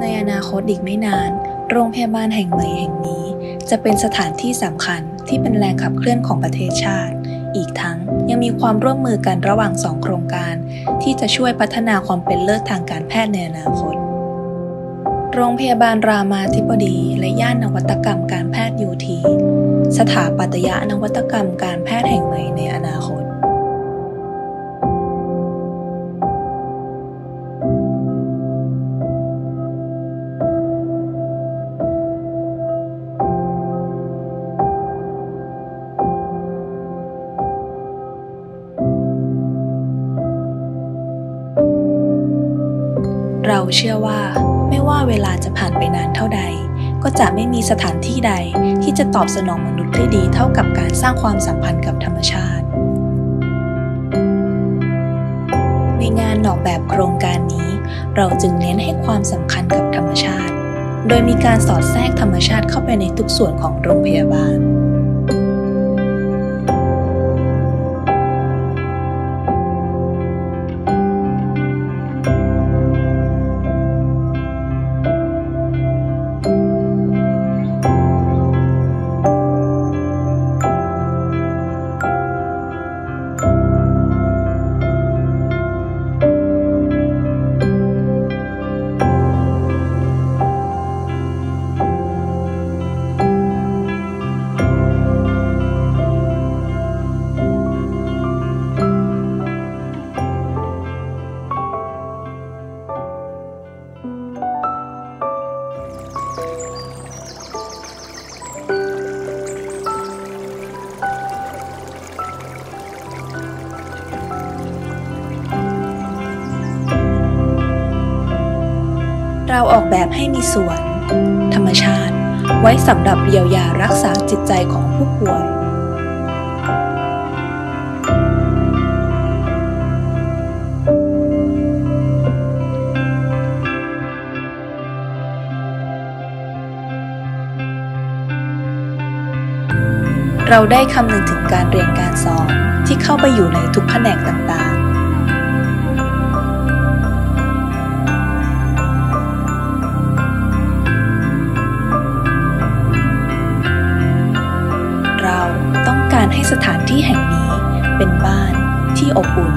ในอนาคตอีกไม่นาน โรงพยาบาลแห่งใหม่แห่งนี้ จะเป็นสถานที่สำคัญที่เป็นแรงขับเคลื่อนของประเทศชาติ อีกทั้งยังมีความร่วมมือกันระหว่างสองโครงการ ที่จะช่วยพัฒนาความเป็นเลิศทางการแพทย์ในอนาคต โรงพยาบาลรามาธิบดี และย่านนวัตกรรมการแพทย์ยูทีสถาปัตยนวัตกรรมการแพทย์แห่งใหม่ในอนาคต เราเชื่อว่าไม่ว่าเวลาจะผ่านไปนานเท่าใด ก็จะไม่มีสถานที่ใดที่จะตอบสนองมนุษย์ได้ดีเท่ากับการสร้างความสัมพันธ์กับธรรมชาติ ในงานออกแบบโครงการนี้ เราจึงเน้นให้ความสำคัญกับธรรมชาติ โดยมีการสอดแทรกธรรมชาติเข้าไปในทุกส่วนของโรงพยาบาล เราออกแบบให้มีสวน ธรรมชาติ ไว้สำหรับเยียวยารักษาจิตใจของผู้ป่วยเราได้คำนึงถึงการเรียนการสอนที่เข้าไปอยู่ในทุกแผนกต่าง ที่แห่งนี้เป็นบ้านที่อบอุ่น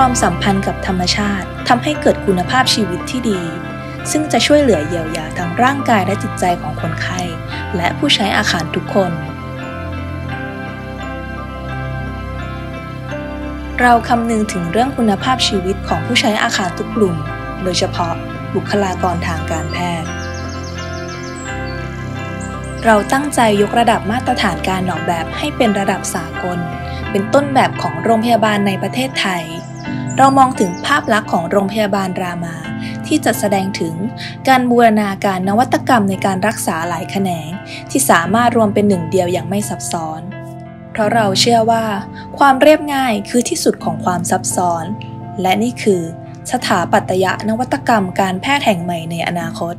ความสัมพันธ์กับธรรมชาติทำให้เกิดคุณภาพชีวิตที่ดี ซึ่งจะช่วยเหลือเยียวยาทั้งร่างกายและจิตใจของคนไข้ และผู้ใช้อาคารทุกคน เราคำนึงถึงเรื่องคุณภาพชีวิตของผู้ใช้อาคารทุกกลุ่ม โดยเฉพาะบุคลากรทางการแพทย์ เราตั้งใจยกระดับมาตรฐานการออกแบบให้เป็นระดับสากล เป็นต้นแบบของโรงพยาบาลในประเทศไทย เรามองถึงภาพลักษณ์ของโรงพยาบาลรามา ที่จะแสดงถึงการบูรณาการนวัตกรรมในการรักษาหลายแขนง ที่สามารถรวมเป็นหนึ่งเดียวอย่างไม่ซับซ้อน เพราะเราเชื่อว่า ความเรียบง่ายคือที่สุดของความซับซ้อน และนี่คือ สถาปัตยนวัตกรรมการแพทย์แห่งใหม่ในอนาคต